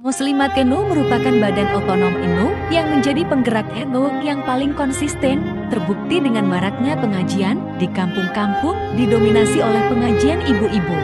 Muslimat NU merupakan badan otonom Inu yang menjadi penggerak NU yang paling konsisten, terbukti dengan maraknya pengajian di kampung-kampung didominasi oleh pengajian ibu-ibu.